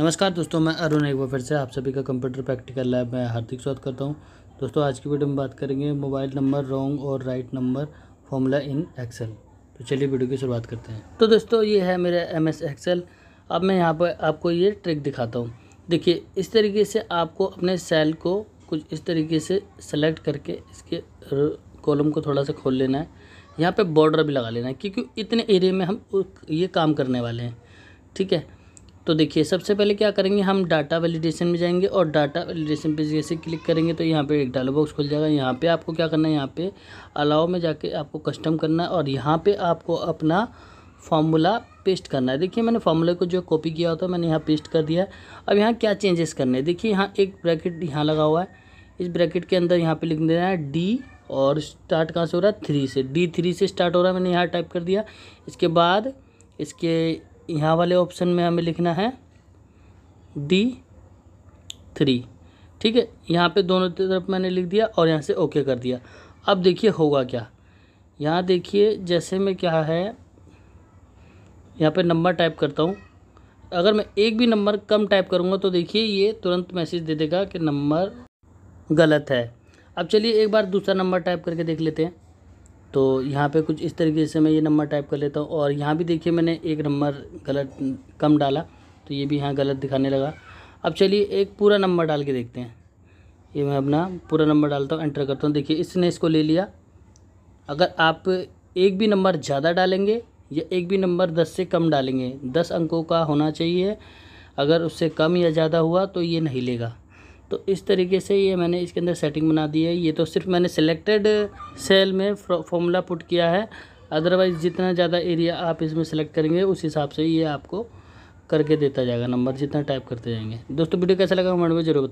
नमस्कार दोस्तों, मैं अरुण एक बार फिर से आप सभी का कंप्यूटर प्रैक्टिकल लैब में हार्दिक स्वागत करता हूँ। दोस्तों, आज की वीडियो में बात करेंगे मोबाइल नंबर रॉन्ग और right number formula in Excel तो चलिए वीडियो की शुरुआत करते हैं। तो दोस्तों, ये है मेरा एम एस एक्सेल अब मैं यहाँ पर आपको ये ट्रिक दिखाता हूँ। देखिए, इस तरीके से आपको अपने सेल को कुछ इस तरीके से सेलेक्ट करके इसके कॉलम को थोड़ा सा खोल लेना है। यहाँ पे बॉर्डर भी लगा लेना है, क्योंकि इतने एरिया में हम ये काम करने वाले हैं। ठीक है? तो देखिए, सबसे पहले क्या करेंगे, हम डाटा वैलिडेशन में जाएँगे और डाटा वैलिडेशन पे जैसे क्लिक करेंगे तो यहाँ पे एक डायलॉग बॉक्स खुल जाएगा। यहाँ पे आपको क्या करना है, यहाँ पे अलाउ में जाके आपको कस्टम करना है और यहाँ पे आपको अपना फार्मूला पेस्ट करना है। देखिए, मैंने फार्मूले को जो कॉपी किया होता है, मैंने यहाँ पेस्ट कर दिया अब यहाँ क्या चेंजेस करने हैं? देखिए, यहाँ एक ब्रैकेट यहाँ लगा हुआ है। इस ब्रैकेट के अंदर यहाँ पर लिख देना है डी और स्टार्ट कहाँ से हो रहा है? थ्री से। डी थ्री से स्टार्ट हो रहा है, मैंने यहाँ टाइप कर दिया। इसके बाद इसके यहाँ वाले ऑप्शन में हमें लिखना है डी थ्री ठीक है? यहाँ पे दोनों तरफ़ मैंने लिख दिया और यहाँ से ओके कर दिया। अब देखिए होगा क्या। यहाँ देखिए, जैसे में क्या है, यहाँ पे नंबर टाइप करता हूँ। अगर मैं एक भी नंबर कम टाइप करूँगा तो देखिए ये तुरंत मैसेज दे देगा कि नंबर गलत है। अब चलिए एक बार दूसरा नंबर टाइप करके देख लेते हैं। तो यहाँ पे कुछ इस तरीके से मैं ये नंबर टाइप कर लेता हूँ और यहाँ भी देखिए मैंने एक नंबर गलत, कम डाला तो ये भी यहाँ गलत दिखाने लगा। अब चलिए एक पूरा नंबर डाल के देखते हैं। ये मैं अपना पूरा नंबर डालता हूँ एंटर करता हूँ। देखिए, इसने इसको ले लिया। अगर आप एक भी नंबर ज़्यादा डालेंगे या एक भी नंबर दस से कम डालेंगे, दस अंकों का होना चाहिए। अगर उससे कम या ज़्यादा हुआ तो ये नहीं लेगा। तो इस तरीके से ये मैंने इसके अंदर सेटिंग बना दी है। ये तो सिर्फ़ मैंने सेलेक्टेड सेल में फॉर्मूला पुट किया है। अदरवाइज़ जितना ज़्यादा एरिया आप इसमें सेलेक्ट करेंगे, उस हिसाब से ये आपको करके देता जाएगा नंबर जितना टाइप करते जाएँगे। दोस्तों, वीडियो कैसा लगा हमारे ज़रूर